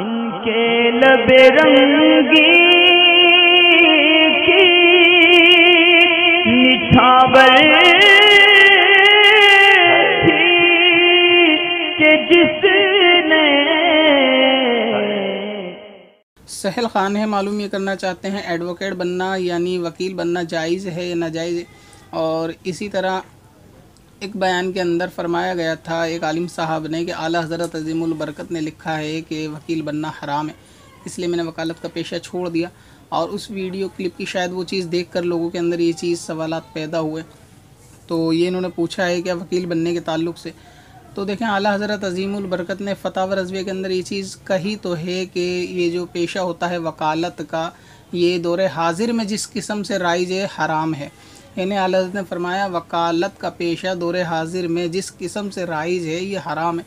ان کے لب رنگی کی نچھاور تھی کہ جس نے سہل خان ہے معلوم یہ کرنا چاہتے ہیں ایڈوکیٹ بننا یعنی وکیل بننا جائز ہے یا ناجائز ہے، اور اسی طرح ایک بیان کے اندر فرمایا گیا تھا، ایک عالم صاحب نے کہ اعلیٰ حضرت عظیم البرکت نے لکھا ہے کہ وکیل بننا حرام ہے، اس لیے میں نے وکالت کا پیشہ چھوڑ دیا۔ اور اس ویڈیو کلپ کی شاید وہ چیز دیکھ کر لوگوں کے اندر یہ چیز، سوالات پیدا ہوئے۔ تو یہ انہوں نے پوچھا ہے کہ وکیل بننے کے تعلق سے۔ تو دیکھیں، اعلیٰ حضرت عظیم البرکت نے فتح و رضویہ کے اندر یہ چیز کہی تو ہے کہ یہ جو پیشہ ہوتا ہے وکالت کا، یہ دور حاضر میں جس قسم سے رائج ہے، حرام ہے۔ یعنی اعلیٰ حضرت نے فرمایا، وکالت کا پیشہ دور حاضر میں جس قسم سے رائج ہے، یہ حرام ہے۔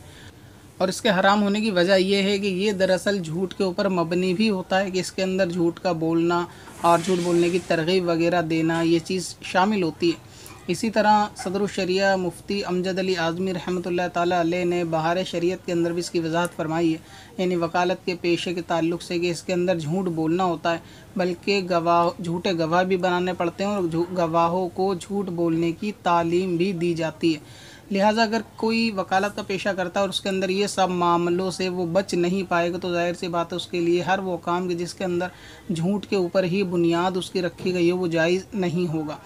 اور اس کے حرام ہونے کی وجہ یہ ہے کہ یہ دراصل جھوٹ کے اوپر مبنی بھی ہوتا ہے کہ اس کے اندر جھوٹ کا بولنا اور جھوٹ بولنے کی ترغیب وغیرہ دینا، یہ چیز شامل ہوتی ہے۔ اسی طرح صدر الشریعہ مفتی امجد علی اعظمی رحمۃ اللہ تعالیٰ علیہ نے بہار شریعت کے اندر بھی اس کی وضاحت فرمائی ہے یعنی وکالت کے پیشے کے تعلق سے کہ اس کے اندر جھوٹ بولنا ہوتا ہے، بلکہ گواہ، جھوٹے گواہ بھی بنانے پڑتے ہیں اور گواہوں کو جھوٹ بولنے کی تعلیم بھی دی جاتی ہے۔ لہٰذا اگر کوئی وکالت کا پیشہ کرتا ہے اور اس کے اندر یہ سب معاملوں سے وہ بچ نہیں پائے گا، تو ظاہر سی بات ہے اس کے لیے ہر وہ کام کہ جس کے اندر جھوٹ کے اوپر ہی بنیاد اس کی رکھی گئی ہے، وہ جائز نہیں ہوگا۔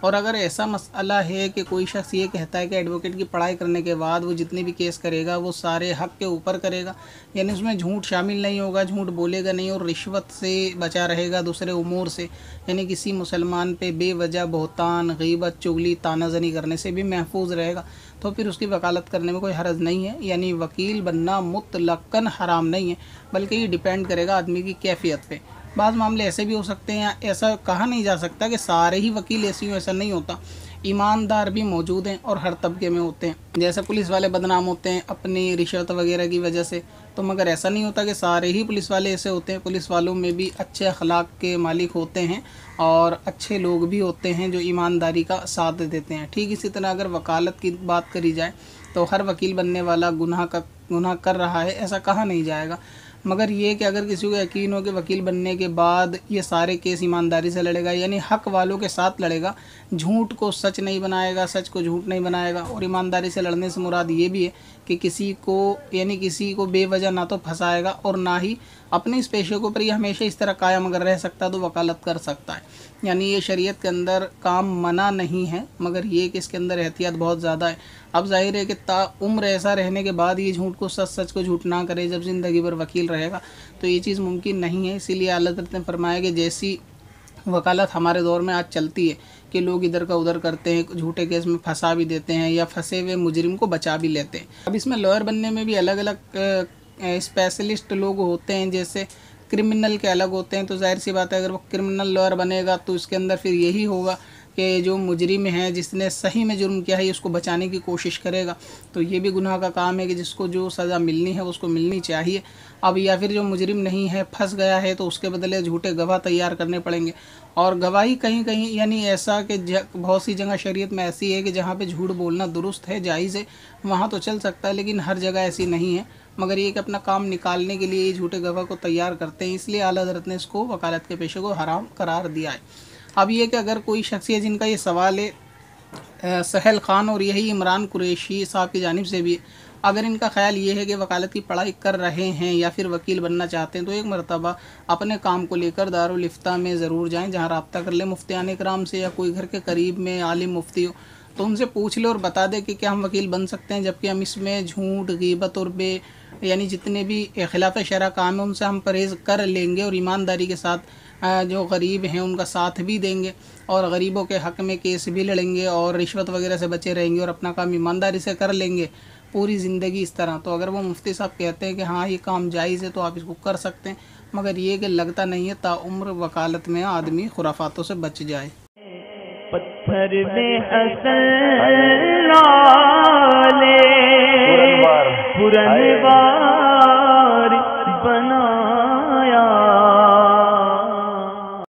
اور اگر ایسا مسئلہ ہے کہ کوئی شخص یہ کہتا ہے کہ ایڈوکیٹ کی پڑھائی کرنے کے بعد وہ جتنے بھی کیس کرے گا وہ سارے حق کے اوپر کرے گا یعنی اس میں جھوٹ شامل نہیں ہوگا، جھوٹ بولے گا نہیں اور رشوت سے بچا رہے گا دوسرے امور سے یعنی کسی مسلمان پہ بے وجہ بہتان، غیبت، چگلی تانہ زنی کرنے سے بھی محفوظ رہے گا۔ تو پھر اس کی وکالت کرنے میں کوئی حرض نہیں ہے یعنی وکیل بننا مطلقاً حرام نہیں ہے، بلکہ یہ ڈیپینڈ کرے گا آدمی کی کیفیت پہ۔ بعض معاملے ایسے بھی ہو سکتے ہیں، ایسا کہا نہیں جا سکتا کہ سارے ہی وکیل ایسی ہوں، ایسا نہیں ہوتا۔ ایماندار بھی موجود ہیں اور ہر طبقے میں ہوتے ہیں۔ جیسے پولیس والے بدنام ہوتے ہیں اپنی رشوت وغیرہ کی وجہ سے۔ تو مگر ایسا نہیں ہوتا کہ سارے ہی پولیس والے ایسے ہوتے ہیں۔ پولیس والوں میں بھی اچھے اخلاق کے مالک ہوتے ہیں اور اچھے لوگ بھی ہوتے ہیں جو ایمانداری کا ساتھ دیتے ہیں۔ ٹھیک اسی طرح اگر وکالت کی بات کری جائے تو ہر وکیل بننے والا گناہ کا، گناہ کر رہا ہے، ایسا کہا نہیں جائے گا۔ مگر یہ کہ اگر کسی کو یقین ہو کہ وکیل بننے کے بعد یہ سارے کیس ایمانداری سے لڑے گا یعنی حق والوں کے ساتھ لڑے گا، جھوٹ کو سچ نہیں بنائے گا، سچ کو جھوٹ نہیں بنائے گا، اور ایمانداری سے لڑنے سے مراد یہ بھی ہے کہ کسی کو یعنی کسی کو بے وجہ نہ تو پھنسائے گا اور نہ ہی اپنے اس پیشے کے اوپر یہ ہمیشہ اس طرح قائم اگر رہ سکتا تو وکالت کر سکتا ہے۔ یعنی یہ شریعت کے اندر کام منع نہیں ہے، مگر یہ کہ اس کے اندر احتیاط بہت زیادہ ہے۔ اب ظاہر ہے کہ تا عمر ایسا رہنے کے بعد یہ جھوٹ کو سچ سچ کو جھوٹ نہ کرے جب زندگی پر وکیل رہے گا، تو یہ چیز ممکن نہیں ہے۔ اسی لیے اللہ حضرت نے فرمایا کہ جیسی وکالت ہمارے دور میں آج چلتی ہے کہ لوگ ادھر کا ادھر کرتے ہیں، جھوٹے کیس میں پھنسا بھی دیتے ہیں یا پھنسے ہوئے مجرم کو بچا بھی لیتے ہیں۔ اب اس میں لائر بننے میں بھی الگ الگ اسپیشلسٹ لوگ ہوتے ہیں، جیسے کرمنل کے الگ ہوتے ہیں تو ظاہر سی بات ہے اگر وہ کرمنل لائر بنے گا تو اس کے اندر پھر یہی ہوگا کہ جو مجرم ہے جس نے صحیح میں جرم کیا ہے اس کو بچانے کی کوشش کرے گا۔ تو یہ بھی گناہ کا کام ہے کہ جس کو جو سزا ملنی ہے، اس کو ملنی چاہیے۔ اب یا پھر جو مجرم نہیں ہے، پھنس گیا ہے، تو اس کے بدلے جھوٹے گواہ تیار کرنے پڑیں گے۔ اور گواہی کہیں کہیں یعنی ایسا کہ بہت سی جگہ شریعت میں ایسی ہے کہ جہاں پہ جھوٹ بولنا درست ہے، جائز ہے، وہاں تو چل سکتا ہے، لیکن ہر جگہ ایسی نہیں ہے۔ مگر یہ کہ اپنا کام نکالنے کے لیے یہ جھوٹے گواہ کو تیار کرتے ہیں، اس لیے اعلیٰ حضرت نے اس کو وکالت کے پیشے کو حرام قرار دیا ہے۔ اب یہ کہ اگر کوئی شخص ہے جن کا یہ سوال ہے سہل خان اور یہی عمران قریشی صاحب کی جانب سے بھی، اگر ان کا خیال یہ ہے کہ وکالت کی پڑھائی کر رہے ہیں یا پھر وکیل بننا چاہتے ہیں، تو ایک مرتبہ اپنے کام کو لے کر دارالفتہ میں ضرور جائیں، جہاں رابطہ کر لیں مفتیان کرام سے یا کوئی گھر کے قریب میں عالم مفتی ہو۔ تو ان سے پوچھ لے اور بتا دے کہ کیا ہم وکیل بن سکتے ہیں، جبکہ ہم اس میں جھوٹ، غیبت اور بے یعنی جتنے بھی خلاف شرح کام ہیں ان سے ہم پرہیز کر لیں گے اور ایمانداری کے ساتھ جو غریب ہیں ان کا ساتھ بھی دیں گے اور غریبوں کے حق میں کیس بھی لڑیں گے اور رشوت وغیرہ سے بچے رہیں گے اور اپنا کام ایمانداری سے کر لیں گے پوری زندگی اس طرح۔ تو اگر وہ مفتی صاحب کہتے ہیں کہ ہاں یہ کام جائز ہے تو آپ اس کو کر سکتے ہیں مگر یہ کہ لگتا نہیں ہے تا عمر وکالت میں آدمی خرافاتوں سے بچ جائے۔ پتھر میں